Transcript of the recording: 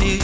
money